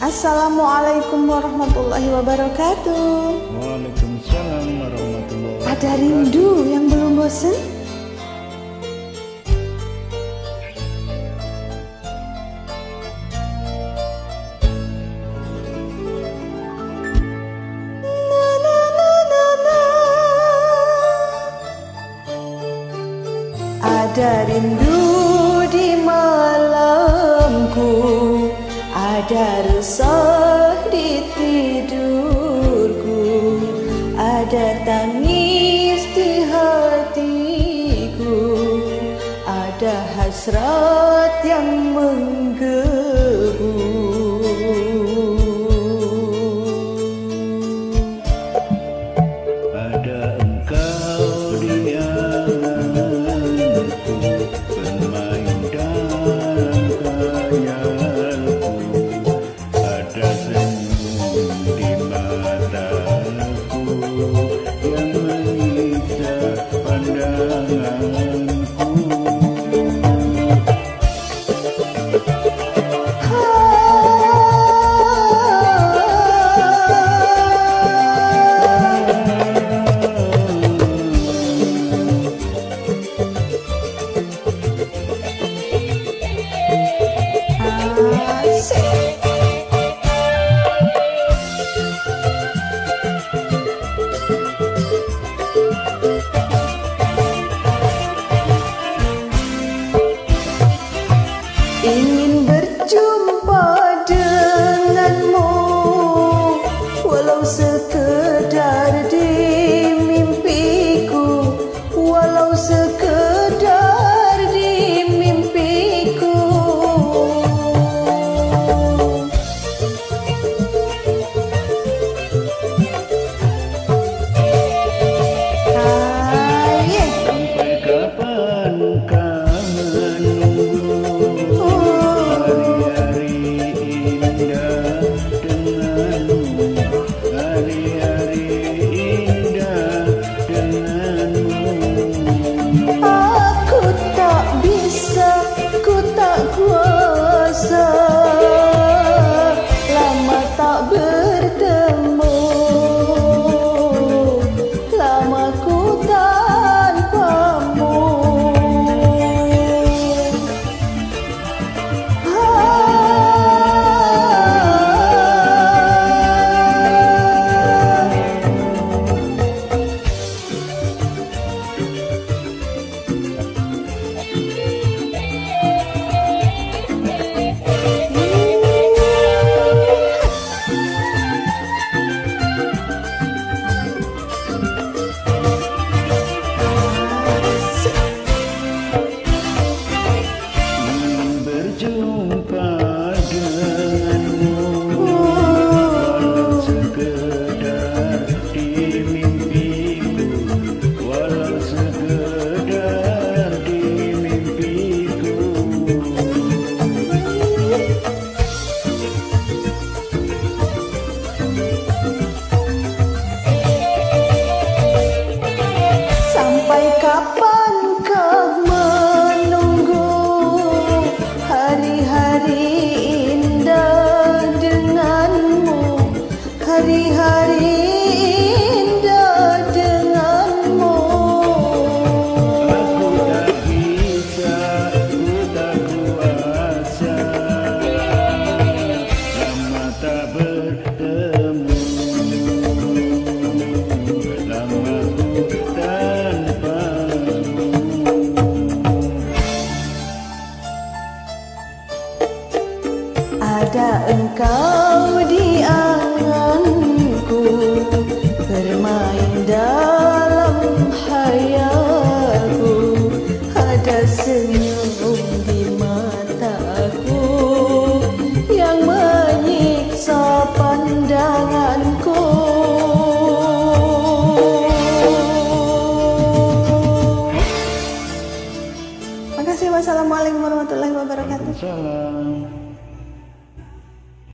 Assalamualaikum warahmatullahi wabarakatuh. Waalaikumsalam warahmatullahi wabarakatuh. Ada rindu yang belum bosan? Ada rindu di malamku Ada resah di tidurku Ada tangis di hatiku Ada hasrat yang menggebu pandanganku Asik. Engkau di anganku Bermain dalam hayalku Ada senyum di mataku Yang menyiksa pandanganku. Makasih wassalamualaikum warahmatullahi wabarakatuh. Salam